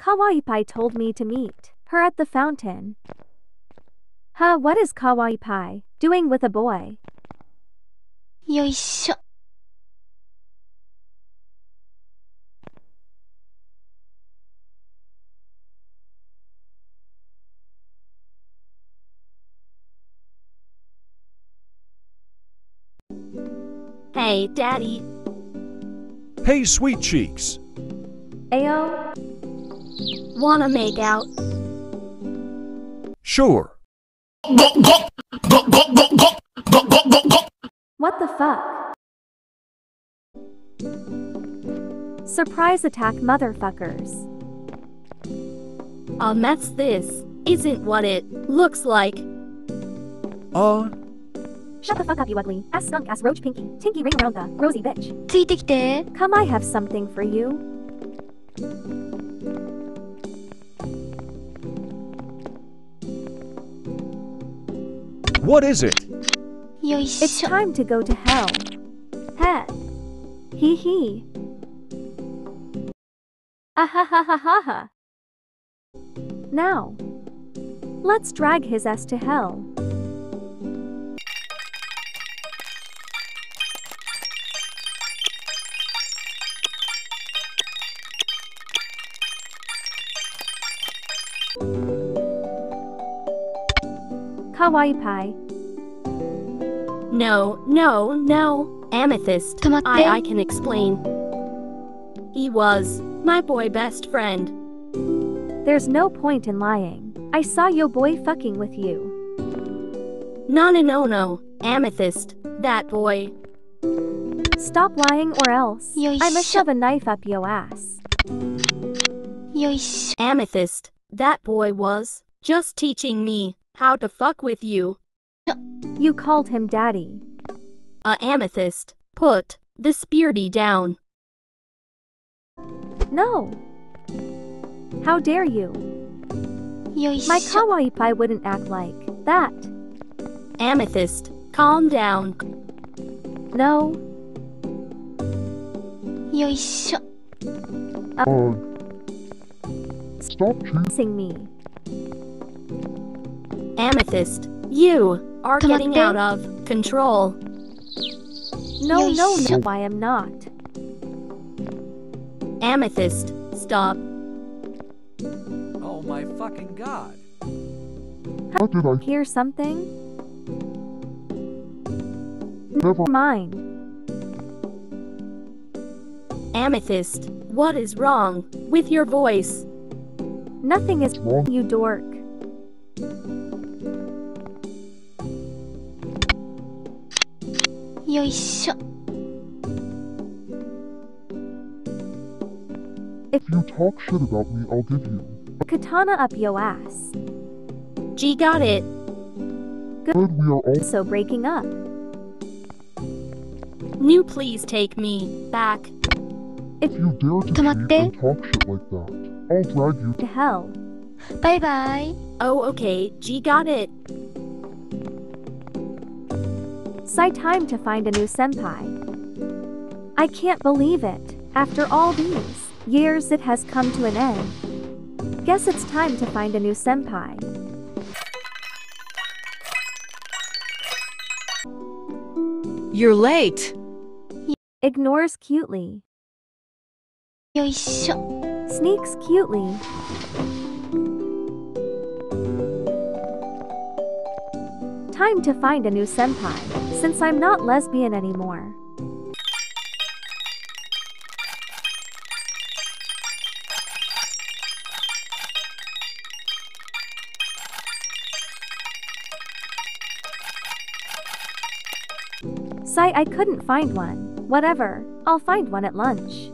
Kawaiipai told me to meet her at the fountain. Huh, what is Kawaiipai doing with a boy? Yoisho. Hey, Daddy. Hey, Sweet Cheeks. Ayo want to make out. Sure. What the fuck? Surprise attack, motherfuckers. Um, that's this. Isn't what it looks like. Uh. Shut the fuck up, you ugly ass skunk ass roach pinky tinky ring around the rosy bitch. Come, I have something for you. What is it? It's time to go to hell. Head. Hee hee. Ah ha ha ha ha. Now, let's drag his ass to hell. Kawaiipai. No, no, no, Amethyst. Come on, I, I can explain. He was my boy best friend. There's no point in lying. I saw yo boy fucking with you. No, no, no, no, Amethyst, that boy. Stop lying or else. I must shove a knife up yo ass. Yoish. Amethyst, that boy was just teaching me how to fuck with you. You called him daddy. A amethyst. Put the spearty down. No. How dare you? My kawaii pie wouldn't act like that. Amethyst, calm down. No. Yoisho. Uh, um. Stop chasing me. Amethyst. You are Come getting babe. out of control. No, Yo, no, shut- no, I am not. Amethyst. Stop. Oh my fucking god. How did I Hear something? never? Mind. Amethyst. What is wrong with your voice? Nothing is Wrong. you dork. よいしょ。 If you talk shit about me, I'll give you. Katana up yo ass. G got it. Good, we are all. So breaking up. New please take me back. If you dare to 止まって cheat and talk shit like that, I'll drag you. To hell. バイバイ。 Oh, okay. G got it. Sai time to find a new senpai. I can't believe it. After all these years it has come to an end. Guess it's time to find a new senpai. You're late. Ignores cutely. Yoisho. Sneaks cutely. Time to find a new senpai, since I'm not lesbian anymore. Sigh, I couldn't find one. Whatever, I'll find one at lunch.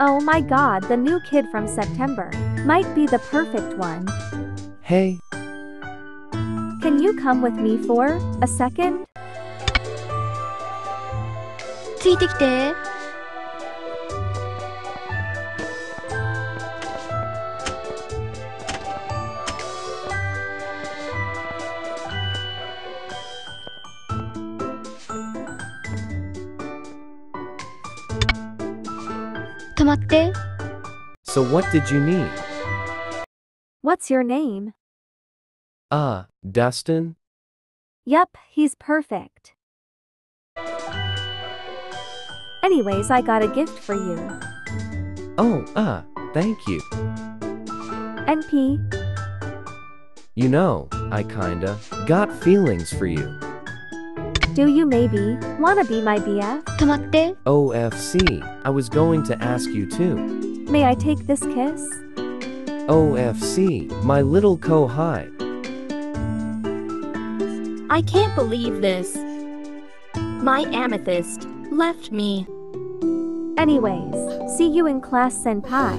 Oh my god, the new kid from September might be the perfect one. Hey, Can you come with me for a second? ついてきて。 止まって。 So what did you need? What's your name? Ah, Dustin? Yup, he's perfect. Anyways, I got a gift for you. Oh, ah, thank you. NP, You know, I kinda got feelings for you. do you maybe wanna be my BF? 止まって。 OFC, I was going to ask you too. May I take this kiss? OFC, my little kohai. I can't believe this. My amethyst left me. Anyways, see you in class, Senpai.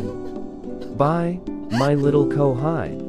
Bye, my little kohai.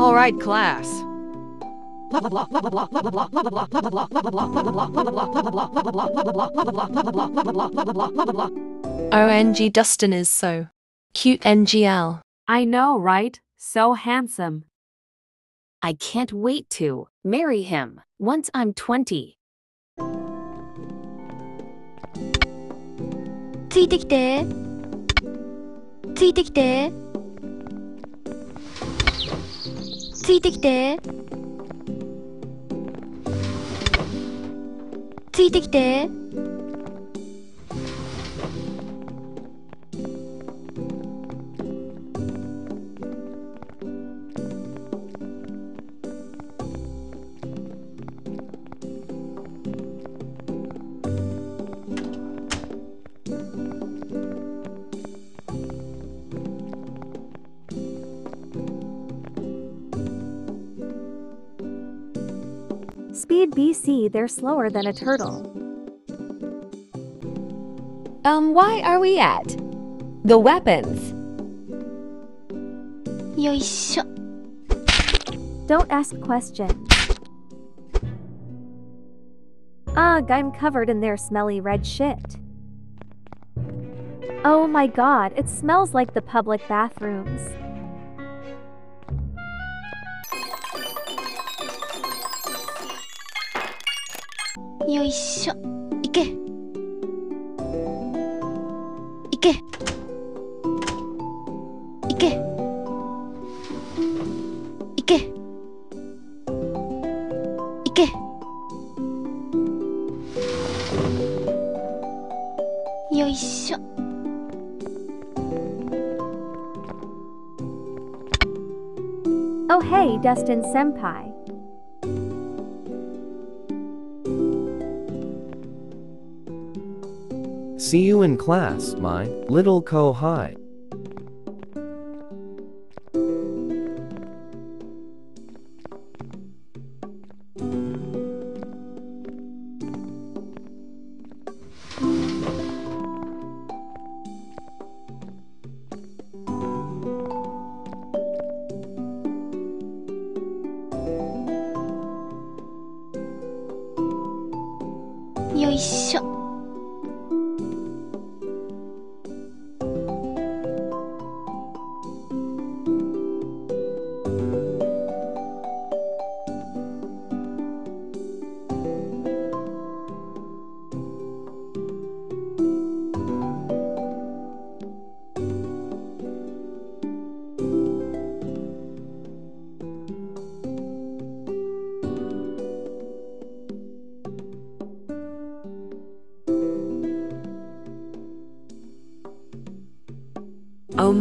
All right, class. ONG Dustin is so cute NGL. I know, right? So handsome. I can't wait to marry him once I'm 20. ついてきて。ついてきて。 ついてきて。ついてきて。BC, they're slower than a turtle. Um, why are we at? The weapons. Yoisho. Don't ask question. Ugh, I'm covered in their smelly red shit. Oh my god, it smells like the public bathrooms. よいしょ。いけ。いけ。いけ。いけ。いけ。よいしょ。Oh hey, Dustin Senpai. See you in class, my little kohai..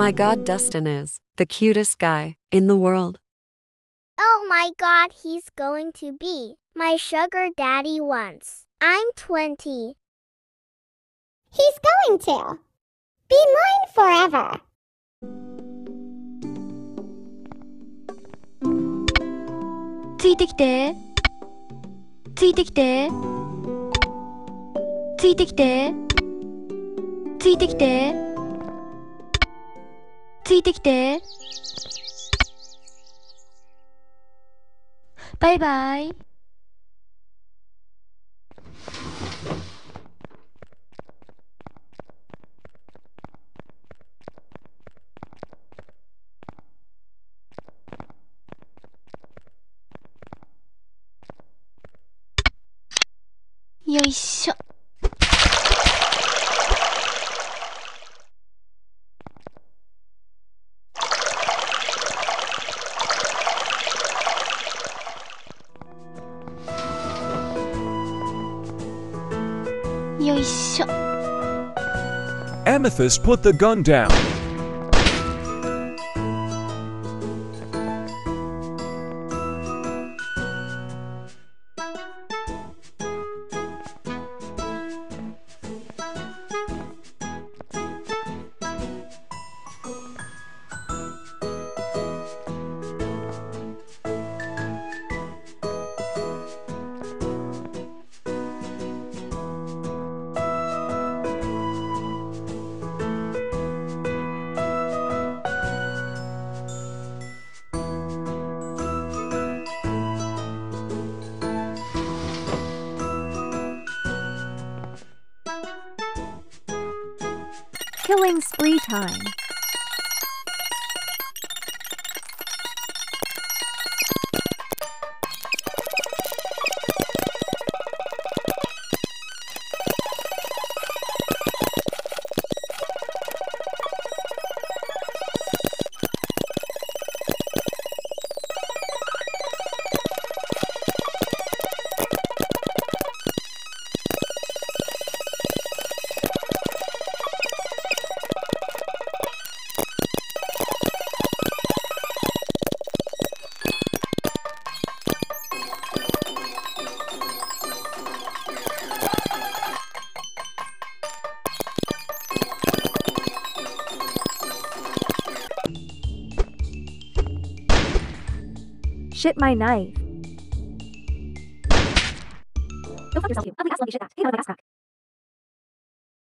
my god, Dustin is the cutest guy in the world. Oh my god, he's going to be my sugar daddy once. I'm 20. He's going to be mine forever. Tsuite ついてきて。バイバイ。よいしょ。Amethyst put the gun down. Killing spree time. Shit my knife.